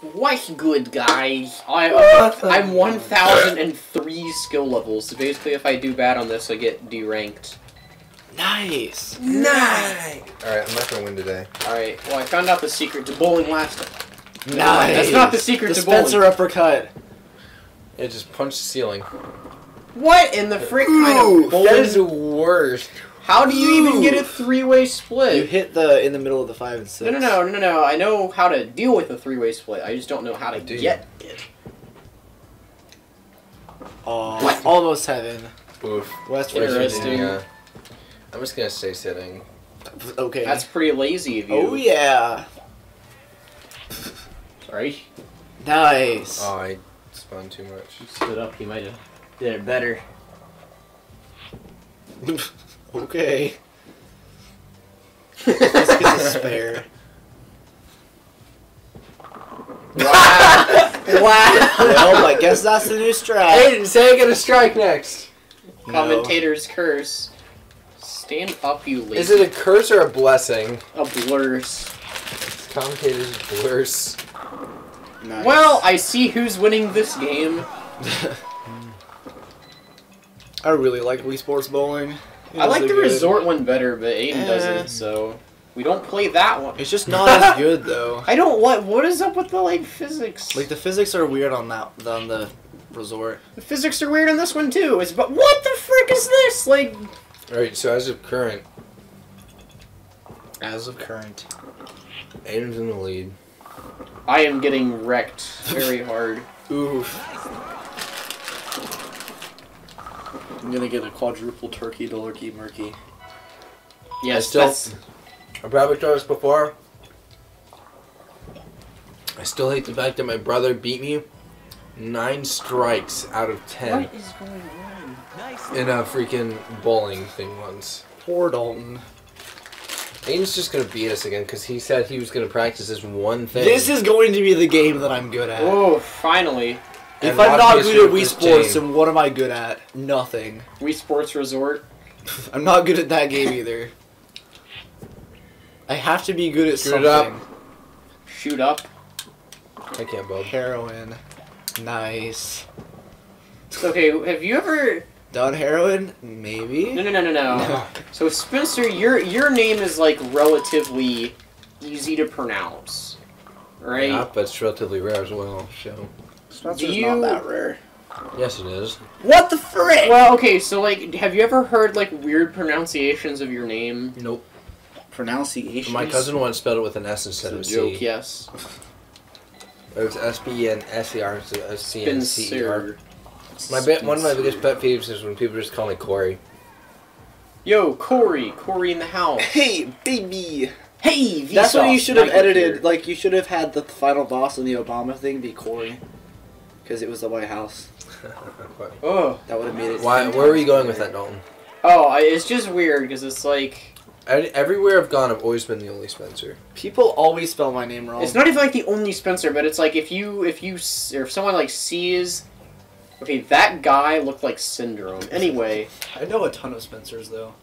What's good, guys? I, I'm 1,003 skill levels, so basically if I do bad on this, I get deranked. Nice. Nice. All right, I'm not gonna win today. Alright, well I found out the secret to bowling last time. Nice. That's not the secret The to bowling. Spencer uppercut. It just punched the ceiling. What in the frick kind Ooh, of bowling? That is the worst. How do you even get a three-way split? You hit the in the middle of the five and six. No, no, no, no, no. I know how to deal with a three-way split. I just don't know how to Do get it. Oh, almost heaven. Oof. West Interesting. Virginia. Yeah. I'm just gonna stay sitting. Okay. That's pretty lazy of you. oh yeah. Sorry. Nice. Oh, I spun too much. You stood up. You might have did it better. okay. Let's get a spare. Wow. wow. well, I guess that's the new strat. Aiden, say I get a strike next. No. Commentator's curse. Stand up, you lazy. Is it a curse or a blessing? a blurs? Commentator's blurs. Nice. Well, I see who's winning this game. I really like Wii Sports Bowling. It I like the good- resort one better, but Aiden Eh. doesn't, so we don't play that one. It's just not as good though. I don't what what is up with the like physics? Like the physics are weird on that on the resort. the physics are weird on this one too. It's but what the frick is this? Like Alright, so as of current, As of current. Aiden's in the lead. I am getting wrecked very hard. Oof. I'm gonna get a quadruple turkey dorky murky. Yes, still- that's I probably told this before. I still hate the fact that my brother beat me nine strikes out of ten what is going on? in a freaking bowling thing once. Poor Dalton. Aiden's just gonna beat us again because he said he was gonna practice this one thing. This is going to be the game that I'm good at. Oh, finally, if And I'm not good at Wii Sports, chain. then what am I good at? Nothing. Wii Sports Resort. I'm not good at that game either. I have to be good at Screw it up. Shoot up. I can't bob. Heroin. Nice. Okay, have you ever? Done heroin? Maybe. No, no, no, no, no. so Spencer, your your name is like relatively easy to pronounce, right? Yeah, but it's relatively rare as well. So Spencer's Do you- not that rare. yes, it is. What the frick? Well, okay, so like, have you ever heard like weird pronunciations of your name? Nope. Pronunciation. My cousin once spelled it with an S It's instead a of a joke, C. yes. It was S B N S E R so S C N C E R. Spencer. My bit, one of my biggest pet peeves is when people just call me Corey. Yo, Corey, Corey in the house. Hey, baby. Hey, That's what you should have edited. here. Like you should have had the final boss in the Obama thing be Corey, because it was the White House. Oh, That would have made it. Why? Where were times you going with that, Dalton? oh, I, it's just weird because it's like I, everywhere I've gone, I've always been the only Spencer. People always spell my name wrong. it's not even like the only Spencer, but it's like if you if you or if someone like sees, okay, that guy looked like Syndrome. Anyway, I know a ton of Spencers though.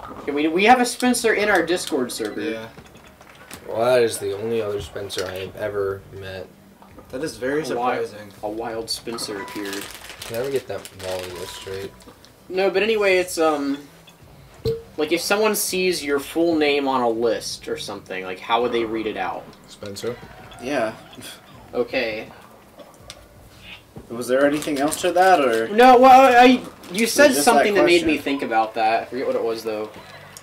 okay, we we have a Spencer in our Discord server. Yeah, Well, that is the only other Spencer I have ever met. That is very Why? surprising. A wild Spencer appeared. Can I ever get that volley go straight? No, but anyway, it's um like if someone sees your full name on a list or something, like how would they read it out? Spencer? Yeah. Okay. Was there anything else to that, or No, well, I you said something that that, made me think about that. I forget what it was though.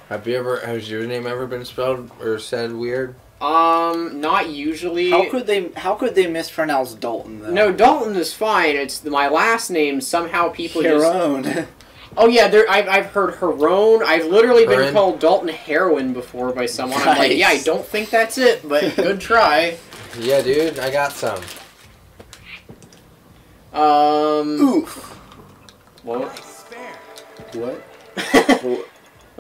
Have you ever, has your name ever been spelled or said weird? Um, not usually. how could they? How could they mispronounce Dalton though? no, Dalton is fine. It's my last name. Somehow people just. Heroin. Oh yeah, there. I've, I've heard Heron. I've literally been called Dalton Heroin before by someone. I'm like, yeah, I don't think that's it, but good try. Yeah, dude, I got some. Um. Oof. What? What?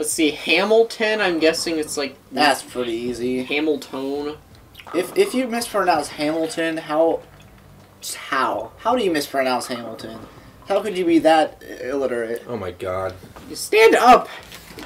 Let's see, Hamilton. I'm guessing it's like That's pretty easy. Hamilton. If if you mispronounce Hamilton, how? How? How do you mispronounce Hamilton? How could you be that illiterate? Oh my god. You stand up.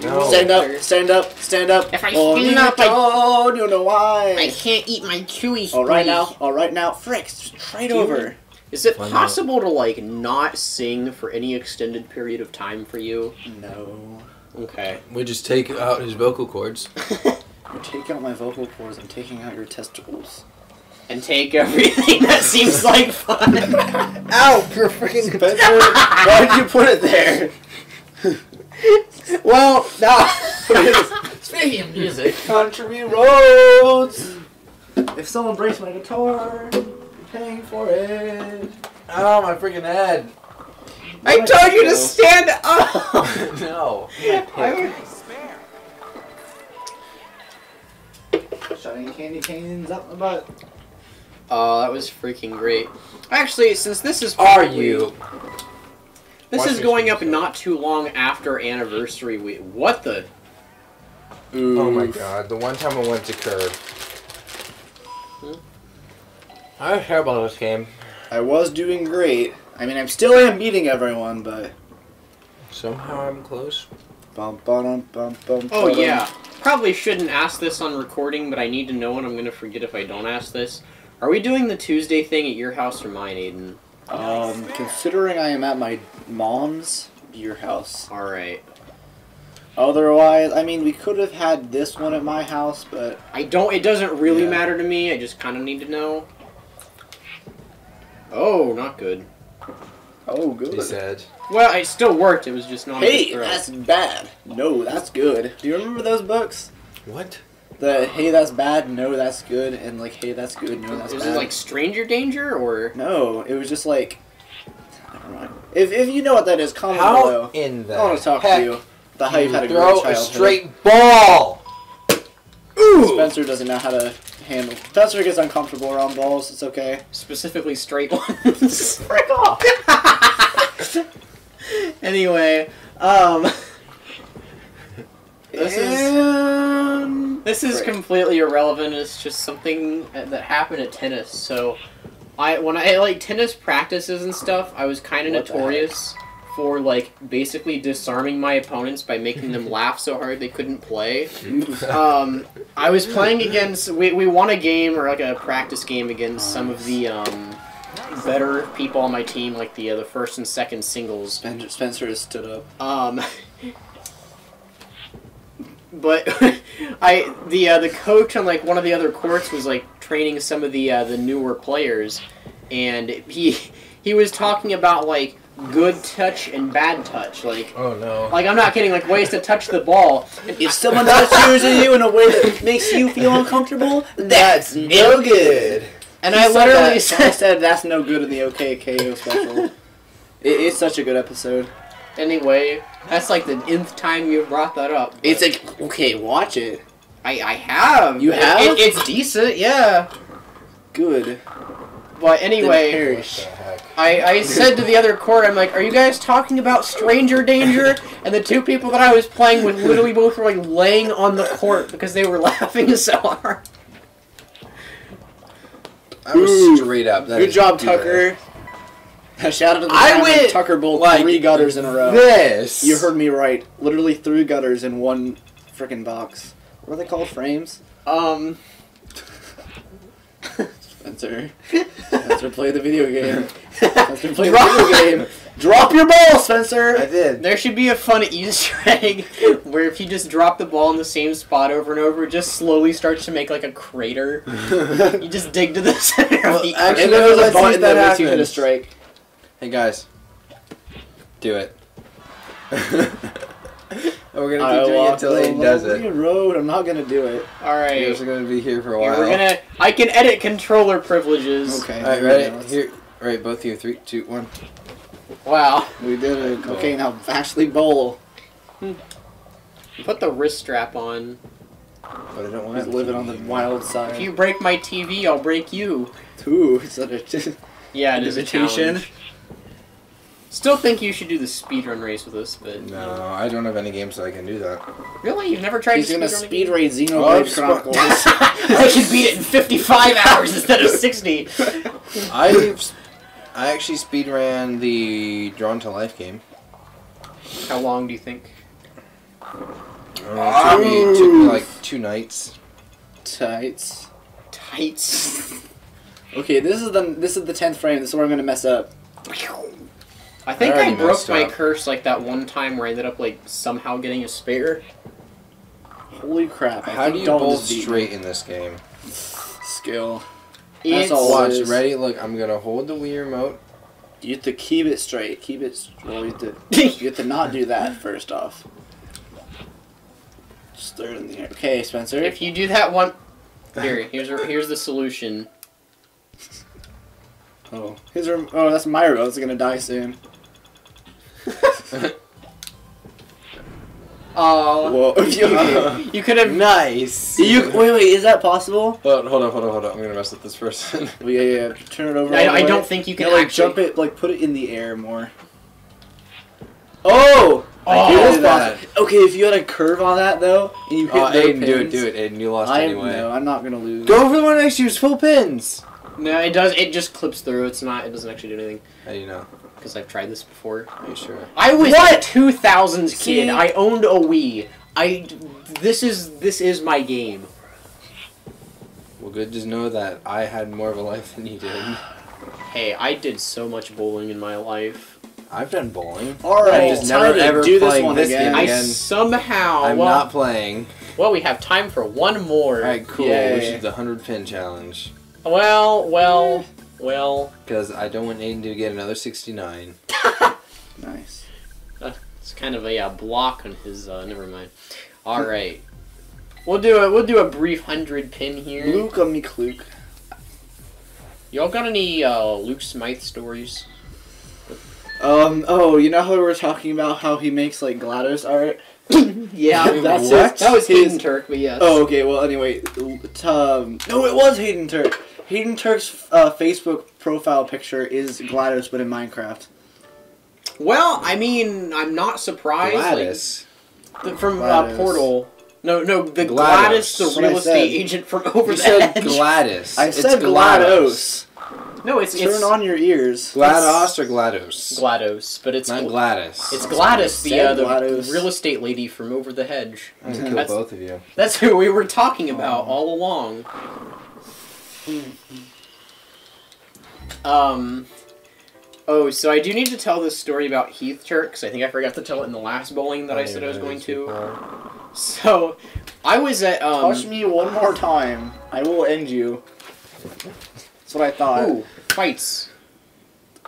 No. Stand up, stand up, stand up. If I Only stand up, I- don't you know why. I can't eat my chewy. All right squeeze. now, all right now, frick, straight Do you- over. Is it Why not? possible to like not sing for any extended period of time for you? No. Okay. We just take out his vocal cords. You take out my vocal cords, I'm taking out your testicles. and take everything that seems like fun. Ow! You're freaking Spencer, why did you put it there? well, no. Speaking of music. Country roads. If someone breaks my guitar, I'm paying for it. Ow, my freaking head. I told you to stand up. no. I- Shutting candy canes up my butt. Oh, that was freaking great. Actually, since this is Are probably- you? This Watch is going video. up not too long after anniversary week. What the? Oh my god, the one time I went to Curb. Hmm? I was terrible at this game. I was doing great. I mean, I still am beating everyone, but. Somehow I'm close. Bum, bum, bum, bum, Oh yeah. Probably shouldn't ask this on recording, but I need to know, and I'm gonna forget if I don't ask this. Are we doing the Tuesday thing at your house or mine, Aiden? Um, considering I am at my mom's, your house. All right. Otherwise, I mean, we could have had this one at my house, but I don't. It doesn't really Yeah. matter to me. I just kind of need to know. Oh, not good. Oh, He good. said. Well, it still worked. It was just not. a Hey, good that's bad. No, that's good. Do you remember those books? What? The hey, that's bad. No, that's good, and like hey, that's good. No, that's Is bad. it like stranger danger or? no, it was just like I don't know. If if you know what that is, comment How below. in the I want to talk to you about how you've had a throw a straight ball? Ooh! Spencer doesn't know how to handle. That's where it gets uncomfortable around balls. It's okay. specifically straight ones. Frick off. anyway, um, this is And this is Frick. completely irrelevant. It's just something that happened at tennis. So, I when I like tennis practices and stuff, I was kind of What the heck? notorious for like basically disarming my opponents by making them laugh so hard they couldn't play. Um, I was playing against. We, we won a game or like a practice game against some of the um, better people on my team, like the uh, the first and second singles. Spencer, Spencer has stood up. Um, but I the uh, the coach on like one of the other courts was like training some of the uh, the newer players, and he he was talking about like good touch and bad touch, like. Oh no. Like I'm not kidding. Like ways to touch the ball. If someone touches you in a way that makes you feel uncomfortable, that's no good. And He I said literally that- said, I said that's no good in the OKKO special. it, it's such a good episode. anyway, that's like the nth time you brought that up. It's like okay, watch it. I, I have. You It- have? it- it's decent, yeah. Good. But anyway, What the heck? I, I said to the other court, I'm like, are you guys talking about stranger danger? And the two people that I was playing with literally both were like laying on the court because they were laughing so hard. I was Ooh. straight up. That Good job, good. Tucker. Shout out to the I went, Tucker bowled like, three gutters in a row. This. You heard me right. Literally three gutters in one freaking box. What are they called? Frames? Um, Spencer. Spencer, play the video game. Spencer, play the video game. Drop your ball, Spencer! I did. there should be a fun Easter egg where if you just drop the ball in the same spot over and over, it just slowly starts to make like a crater. You just dig to the center Well, of the actually, and then no, there's a button that, that makes you hit a strike. Hey guys, do it. We're gonna I keep doing it walk until the Aiden does lonely it. road. I'm not gonna do it. All right. You guys are gonna be here for a Here, while. we're gonna. I can edit controller privileges. Okay. All right, here we ready? go. Here, all right, both of you. Three, two, one. Wow. We did it. Okay, now Ashley Bowl. Hmm. Put the wrist strap on. But I don't want He's to living on the wild side. If you break my TV, I'll break you. Ooh, is that a Yeah, it is a Invitation? challenge. Still think you should do the speedrun race with us, but No, I don't have any games that I can do that. really, you've never tried He's to gonna speed game? rate Oh, Xenoblade Chronicles. I can beat it in 55 hours instead of 60. I I actually speed ran the Drawn to Life game. How long do you think? Uh, it took, me, it took me like two nights. Tights. Tights. Okay, this is the this is the tenth frame. This is where I'm gonna mess up. I think I I, broke my up. curse like that one time where I ended up like somehow getting a spare. Holy crap! I How do you Dalton bowl just beat me. straight in this game? Skill. It's, all Watch, it is. ready? Look, I'm gonna hold the Wii remote. You have to keep it straight. Keep it. s- Well, you have to. You have to not do that first off. Just throw it in the air. Okay, Spencer. if you do that one, here, here's here's the solution. Oh, his room. Oh, that's my remote. It's gonna die soon. Oh, Whoa. you, you could have. nice. you wait, wait. Is that possible? Hold on, hold on, hold on, hold on. I'm gonna mess with this person. Oh, yeah, yeah. Turn it over. I, I don't think you can No, like actually. jump it. Like put it in the air more. Oh. Oh, It is that. Okay, if you had a curve on that though, and you hit Oh, the Aiden, do it, do it, Aiden. You lost I anyway. no, I'm not gonna lose. Go for the one next to you. It's full pins. No, it does. It just clips through. It's not. It doesn't actually do anything How do you know? because I've tried this before. Are you sure? I was What? a 2000s See? kid. I owned a Wii. I. This is this is my game. Well, good to know that I had more of a life than you did. Hey, I did so much bowling in my life. I've done bowling. All right, I'm just it's never to ever do this playing one this again. game I somehow. I'm well, not playing. well, we have time for one more. Alright, cool. Yay. Which is the 100 pin challenge. Well, well, well. Because I don't want Aiden to get another 69. Nice. It's kind of a uh, block on his. Uh, never mind. All right. We'll do a we'll do a brief hundred pin here. Luke on me, Kluke. Y'all got any uh, Luke Smythe stories? Um. Oh, you know how we were talking about how he makes like GLaDOS art? Yeah, That's What? his- that was his- Hayden Turk, but yes. Oh, okay. Well, anyway, um, no, it was Hayden Turk. Hayden Turk's uh, Facebook profile picture is GLaDOS, but in Minecraft. Well, I mean, I'm not surprised. like, Gladys. the- from uh, Portal. No, no, the GLaDOS. Gladys, the real estate said. agent from over You the said edge. Gladys. I It's said GLaDOS. no, it's Turn it's on your ears. GLaDOS or GLaDOS? GLaDOS, but it's Not Gl- Gladys. it's Gladys, the said uh, the GLaDOS. real estate lady from over the hedge. I'm gonna kill both of you. That's who we were talking about all along. Um. Oh, so I do need to tell this story about Heath Turk because I think I forgot to tell it in the last bowling that I said I was going to. So, I was at um. Touch me one more time. I will end you. That's what I thought. Ooh, fights.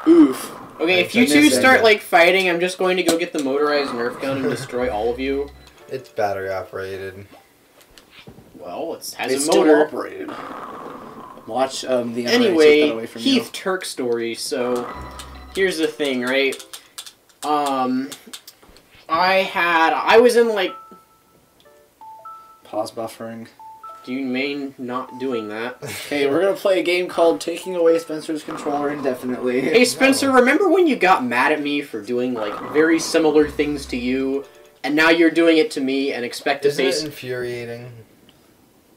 Oof. Okay, I if you two start like fighting, I'm just going to go get the motorized Nerf gun and destroy all of you. It's battery operated. Well, it has it's a still motor. operated. Watch um, the NRA take that anyway, away from Heath Turk story. So, here's the thing, right? Um, I had I was in like. Pause buffering. Do you mean not doing that? hey, we're gonna play a game called Taking Away Spencer's Controller Indefinitely. Hey Spencer, remember when you got mad at me for doing like very similar things to you, and now you're doing it to me and expect to Isn't it infuriating?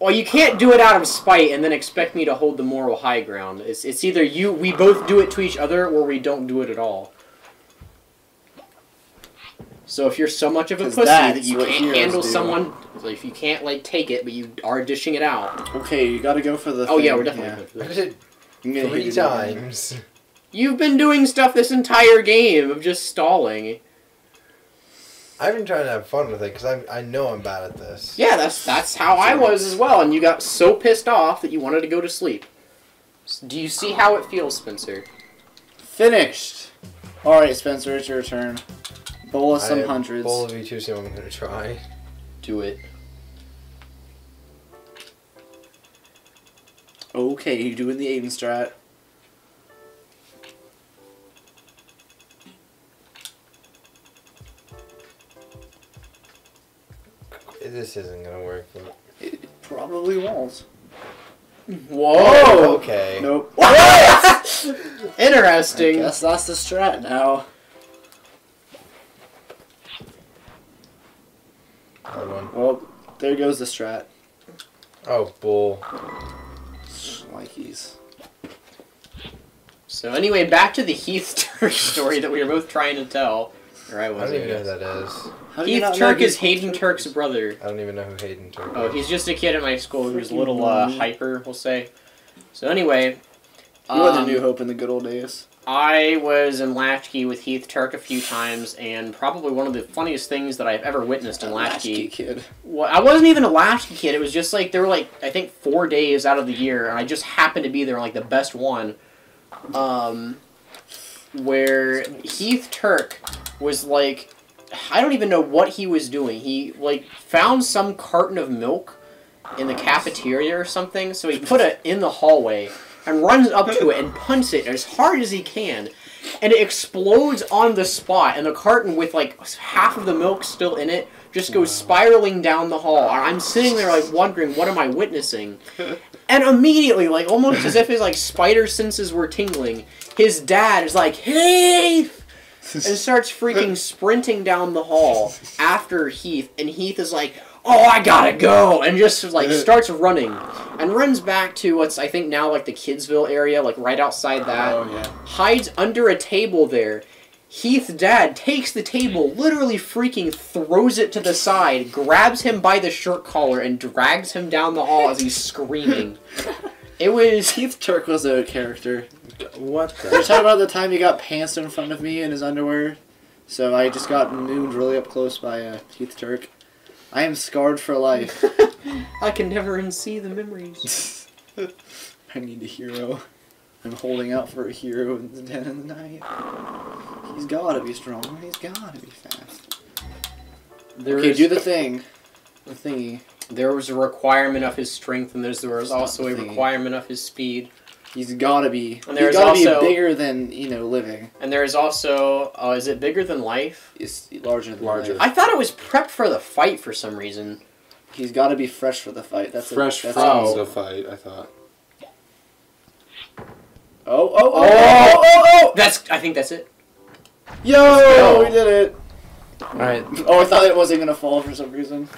Well, you can't do it out of spite and then expect me to hold the moral high ground. It's it's either you we both do it to each other or we don't do it at all. So if you're so much of a pussy that you can't handle do. someone, so if you can't like take it, but you are dishing it out. Okay, you gotta go for the. Oh yeah, we're definitely going for I this. did I'm gonna hit three times. You've been doing stuff this entire game of just stalling. I've been trying to have fun with it because I I know I'm bad at this. Yeah, that's that's how I was as well, and you got so pissed off that you wanted to go to sleep. Do you see how it feels, Spencer? Finished. All right, Spencer, it's your turn. Bowl us I some have hundreds. Bowl of V2, so I'm gonna try. Do it. Okay, you doing the Aiden strat? This isn't gonna work. It probably won't. Whoa! Okay. Nope. What? I Interesting. guess that's the strat now. Hard one. Well, there goes the strat. Oh, bull. Likey's. So anyway, back to the Heath story that we were both trying to tell. Or I I was. don't even know who that is. How do you Heath not know Turk who is Heath Hayden Turk Turk's is? brother. I don't even know who Hayden Turk Oh, is. he's just a kid at my school who's a little uh, hyper, we'll say. So anyway, You were the um, New Hope in the good old days. I was in Latchkey with Heath Turk a few times, and probably one of the funniest things that I've ever witnessed in Latchkey. kid. Well, I wasn't even a Latchkey kid. It was just like there were like I think four days out of the year, and I just happened to be there like the best one, um, where Heath Turk was like, I don't even know what he was doing. He like found some carton of milk in the cafeteria or something, so he put it in the hallway and runs up to it and punts it as hard as he can. And it explodes on the spot, and the carton with like half of the milk still in it just goes spiraling down the hall. I'm sitting there like wondering, what am I witnessing? And immediately, like almost as if his like spider senses were tingling, his dad is like, "Hey!" and starts freaking sprinting down the hall after Heath, and Heath is like, "Oh, I gotta go!" and just like starts running, and runs back to what's I think now like the Kidsville area, like right outside that Oh yeah. hides under a table there. Heath's dad takes the table, literally freaking throws it to the side, grabs him by the shirt collar, and drags him down the hall as he's screaming. It was. Heath Turk was a character. What You're the? talking about the time he got pants in front of me in his underwear. So I just got mooned really up close by uh, Heath Turk. I am scarred for life. I can never unsee the memories. I need a hero. I'm holding out for a hero in the dead of the night. He's gotta be strong. He's gotta be fast. There Okay, was- do the thing. The thingy. There was a requirement of his strength, and there's, there was It's also the a requirement of his speed. He's gotta be. And he's there's gotta also- be bigger than you know living. And there is also, uh, is it bigger than life? Is larger than Larger. life. I thought it was prepped for the fight for some reason. He's gotta be fresh for the fight. That's Fresh A, that's from Oh. the fight, I thought. Oh oh oh Oh. oh oh oh! That's, I think that's it. Yo, go. we did it. Alright. Oh, I thought it wasn't gonna fall for some reason.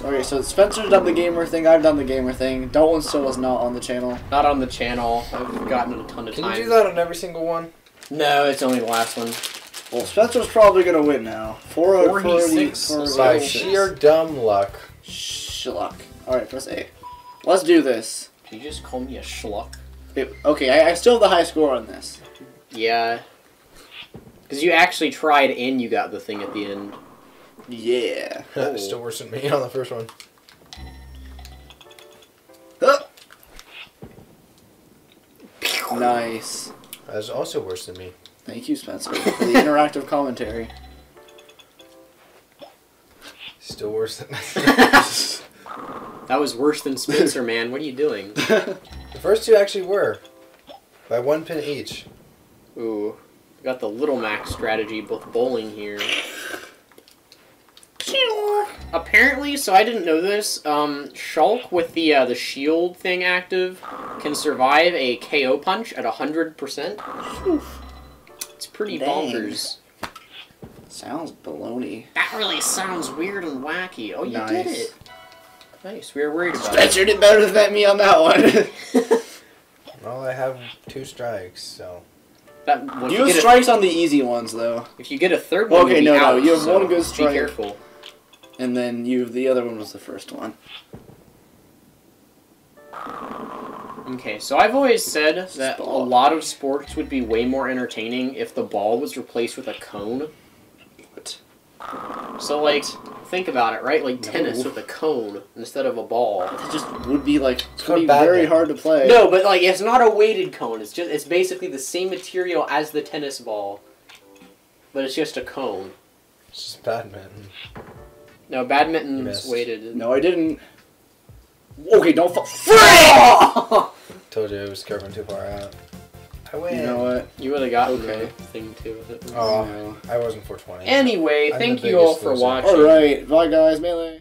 Sorry, so Spencer's done the gamer thing. I've done the gamer thing. Dalton still is not on the channel. Not on the channel. I've gotten it a ton of Can times. you do that on every single one? No, it's only the last one. Well, Spencer's probably gonna win now. Four out 46. By sheer dumb luck. schluck. All right, press A. Let's do this. Can you just call me a schluck? It- okay, I, I still have the high score on this. Yeah. Because you actually tried and you got the thing at the end. Yeah. Oh. Still worse than me on the first one. Nice. That's also worse than me. Thank you, Spencer, for the interactive commentary. Still worse than That was worse than Spencer, man. What are you doing? The first two actually were. By one pin each. Ooh. Got the Little Mac strategy, both bowling here. Apparently, so I didn't know this. Um, Shulk with the uh, the shield thing active can survive a KO punch at hundred percent. It's pretty Dang. bonkers. Sounds baloney. That really sounds weird and wacky. Oh, you did it. Nice. We were worried about it. Spencer did better than me on that one. Well, I have two strikes, so. That, well, you you have get a, strikes on the easy ones though, if you get a third one, Okay, you'll be no, no, out, you have so one good strike. Be careful. And then you the other one was the first one. Okay, so I've always said that a lot of sports would be way more entertaining if the ball was replaced with a cone. What? So, like, think about it, right? Like tennis with a cone instead of a ball. It just would be like it's called be very hard to play. No, but like it's not a weighted cone. It's just it's basically the same material as the tennis ball, but it's just a cone. It's just badminton. No, You badminton's missed. weighted. No, I didn't. Okay, don't fall. Told you it was curving too far out. I win. You know what? You would have gotten Okay. the thing too. with it. Oh. No. I wasn't 420. Anyway, I'm thank you all for loser. watching. All right, bye guys, melee.